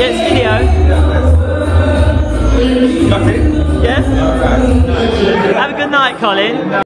Yes, video. Got? Have a good night, Colin.